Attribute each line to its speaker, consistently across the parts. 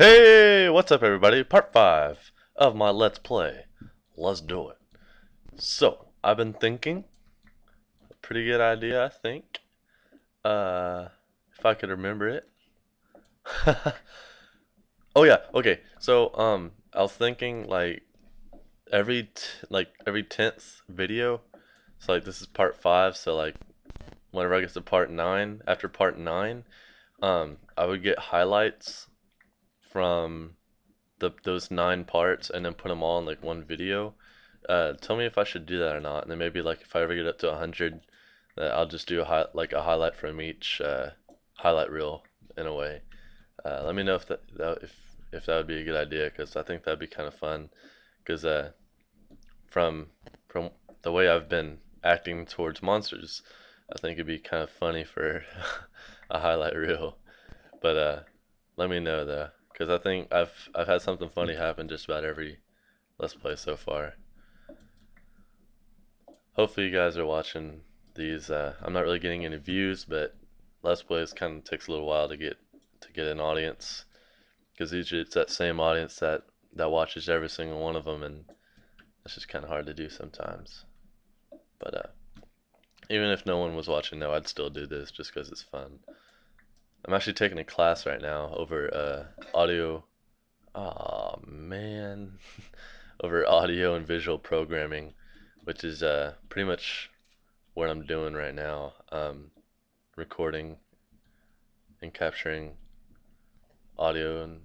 Speaker 1: Hey, what's up, everybody? Part 5 of my Let's Play. Let's do it. So, I've been thinking. A pretty good idea, I think. Uh, if I could remember it. oh, yeah, okay. So, um, I was thinking, like, every, like, every 10th video. So, like, this is part 5, so, like, whenever I get to part 9, after part 9, um, I would get highlights from the those nine parts and then put them all in like one video. Uh, tell me if I should do that or not. And then maybe like if I ever get up to hundred, uh, I'll just do a hi- like a highlight from each uh, highlight reel in a way. Uh, let me know if that, that if if that would be a good idea because I think that'd be kind of fun. Because uh, from from the way I've been acting towards monsters, I think it'd be kind of funny for a highlight reel. But uh, let me know though because I think I've I've had something funny happen just about every let's play so far. Hopefully you guys are watching these. Uh, I'm not really getting any views, but let's plays kind of takes a little while to get to get an audience because usually it's that same audience that that watches every single one of them, and it's just kind of hard to do sometimes. But uh, even if no one was watching, though, I'd still do this just because it's fun. I'm actually taking a class right now over uh, audio. Oh man, over audio and visual programming, which is uh, pretty much what I'm doing right now. Um, recording and capturing audio and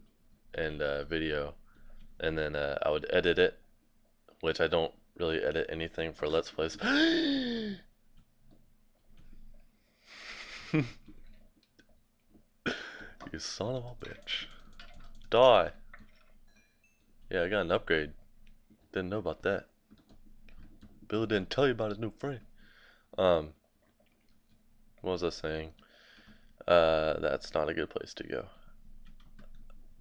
Speaker 1: and uh, video, and then uh, I would edit it, which I don't really edit anything for Let's Plays. You son of a bitch. Die. Yeah, I got an upgrade. Didn't know about that. Billy didn't tell you about his new friend. Um, what was I saying? Uh, that's not a good place to go.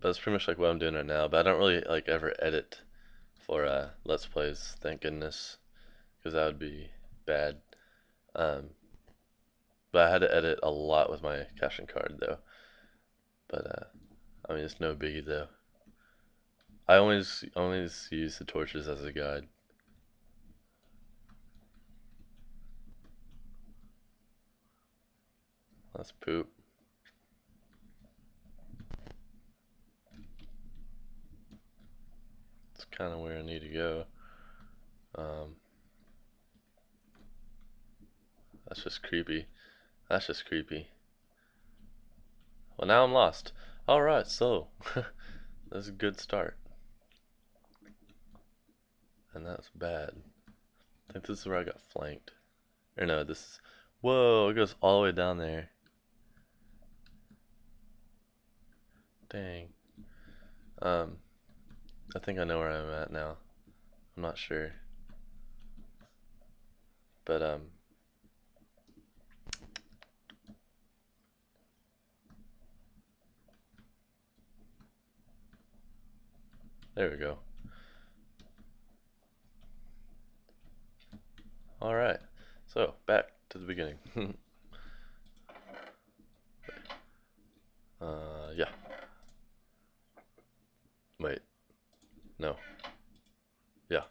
Speaker 1: But that's pretty much like what I'm doing right now. But I don't really like ever edit for uh, Let's Plays, thank goodness. Because that would be bad. Um, but I had to edit a lot with my capture card though. But uh, I mean, it's no biggie though. I always always use the torches as a guide. That's poop. It's kind of where I need to go. Um, that's just creepy. That's just creepy. Well, now I'm lost. Alright, so, that's a good start. And that's bad. I think this is where I got flanked. Or no, this is... Whoa, it goes all the way down there. Dang. Um, I think I know where I'm at now. I'm not sure. But, um, There we go. Alright, so back to the beginning. uh, yeah. Wait. No. Yeah.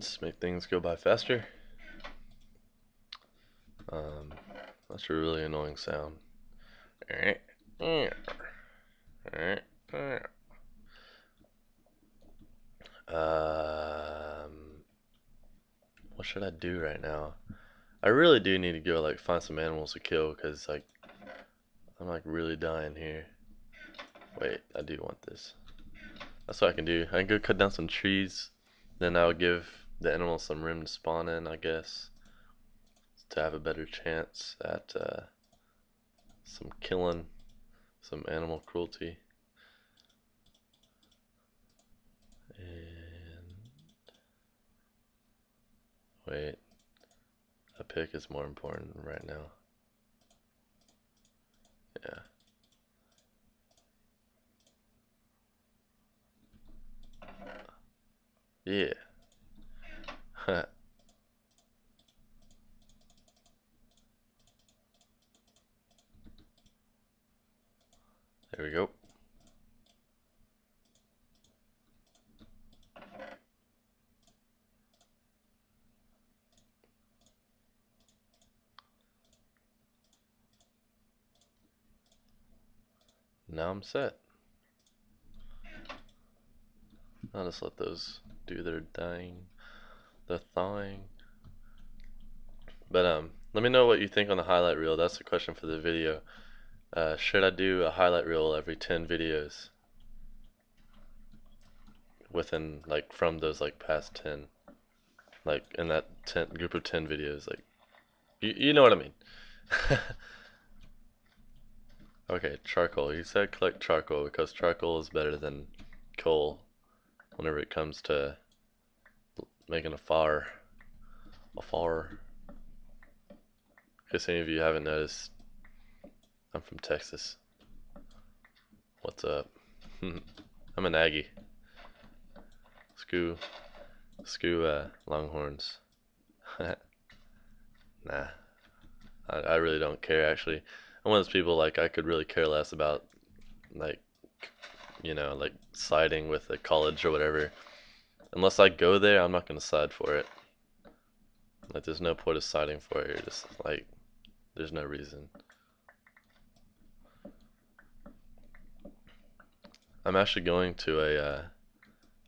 Speaker 1: Just make things go by faster. Um, that's a really annoying sound. Eh, eh, eh, um, what should I do right now? I really do need to go like find some animals to kill because like I'm like really dying here. Wait, I do want this. That's what I can do. I can go cut down some trees. Then I'll give the animals some room to spawn in, I guess to have a better chance at uh, some killing, some animal cruelty. And wait, a pick is more important right now. Yeah. Yeah. There we go. Now I'm set. I'll just let those do their thing, the thing. But um, let me know what you think on the highlight reel. That's the question for the video. Uh, should I do a highlight reel every 10 videos? Within, like, from those, like, past 10. Like, in that 10, group of 10 videos. Like, you, you know what I mean. okay, charcoal. You said collect charcoal because charcoal is better than coal whenever it comes to making a fire. A fire. In case any of you haven't noticed, I'm from Texas. What's up? I'm an Aggie. Screw, screw uh, Longhorns. nah, I, I really don't care actually. I'm one of those people like I could really care less about like you know like siding with a college or whatever. Unless I go there, I'm not gonna side for it. Like there's no point of siding for it. You're just like there's no reason. I'm actually going to a uh,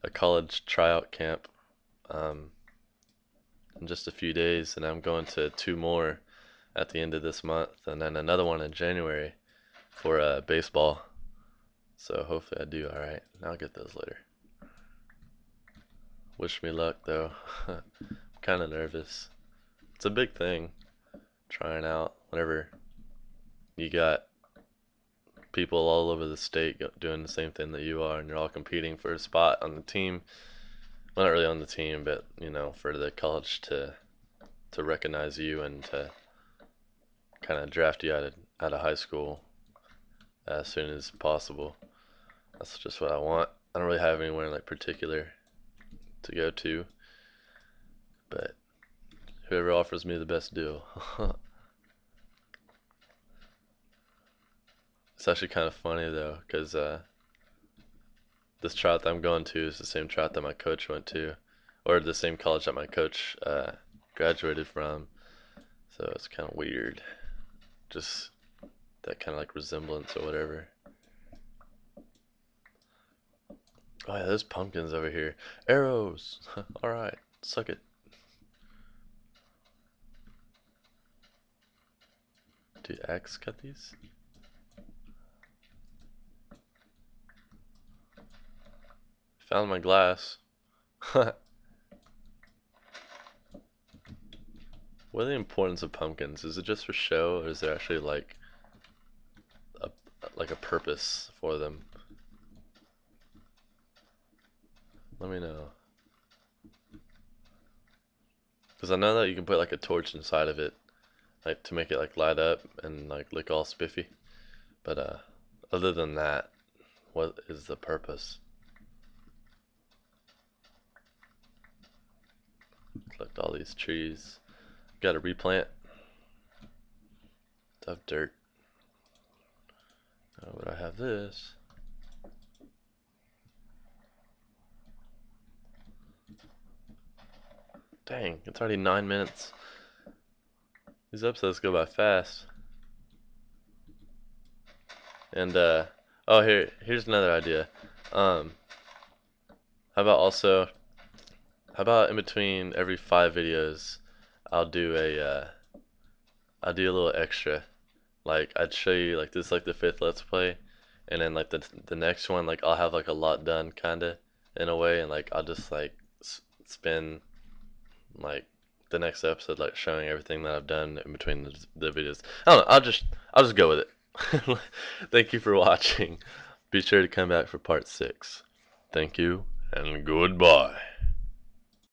Speaker 1: a college tryout camp um, in just a few days, and I'm going to two more at the end of this month, and then another one in January for uh, baseball. So hopefully I do all right. I'll get those later. Wish me luck though. I'm kind of nervous. It's a big thing trying out whenever you got people all over the state doing the same thing that you are and you're all competing for a spot on the team. Well not really on the team but you know for the college to to recognize you and to kind of draft you out of out of high school as soon as possible. That's just what I want. I don't really have anywhere like particular to go to but whoever offers me the best deal It's actually kind of funny though, because uh, this trout that I'm going to is the same trout that my coach went to, or the same college that my coach uh, graduated from. So it's kind of weird, just that kind of like resemblance or whatever. Oh yeah, there's pumpkins over here. Arrows. All right, suck it. Do X cut these? Found my glass. what are the importance of pumpkins? Is it just for show, or is there actually like a like a purpose for them? Let me know. Because I know that you can put like a torch inside of it, like to make it like light up and like look all spiffy. But uh, other than that, what is the purpose? Collect all these trees. Gotta replant. Tough dirt. Oh, but I have this. Dang, it's already nine minutes. These episodes go by fast. And uh oh here here's another idea. Um how about also how about in between every five videos, I'll do a, uh, I'll do a little extra. Like I'd show you like this, is like the fifth let's play, and then like the the next one, like I'll have like a lot done, kinda, in a way, and like I'll just like spend like the next episode like showing everything that I've done in between the, the videos. I don't know. I'll just I'll just go with it. Thank you for watching. Be sure to come back for part six. Thank you and goodbye.